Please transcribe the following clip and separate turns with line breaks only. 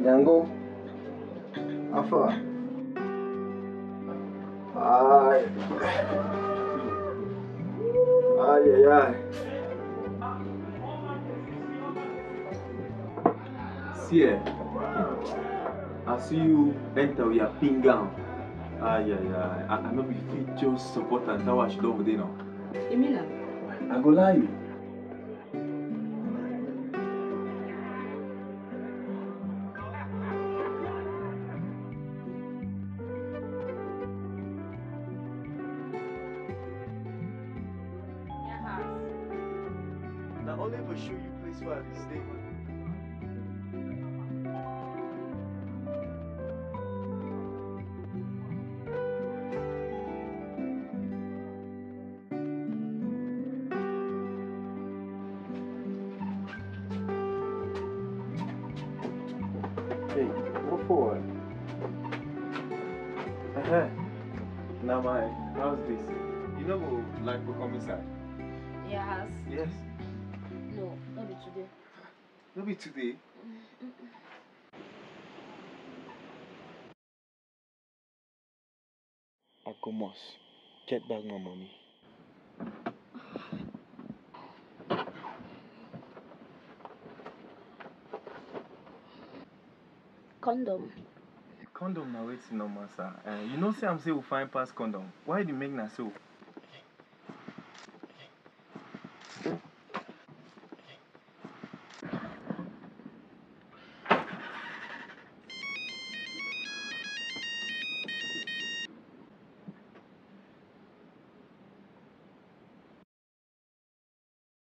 Django. Afa. Ai. Ai, ai, ai. See, I see you enter your pingam. Ai, ai, ai. I, I know we fit just support and that wash dog,
you know. Emila.
I go lie. Na only for show you place where I dey stay. Hey, what for? Uh-huh. Now my, how's this? You know like to come inside?
Yes.
Yes.
Maybe today.
I go must get back my money.
Condom.
Condom na wetin normal sir. Uh, you know say I'm say we find past condom. Why you make na so?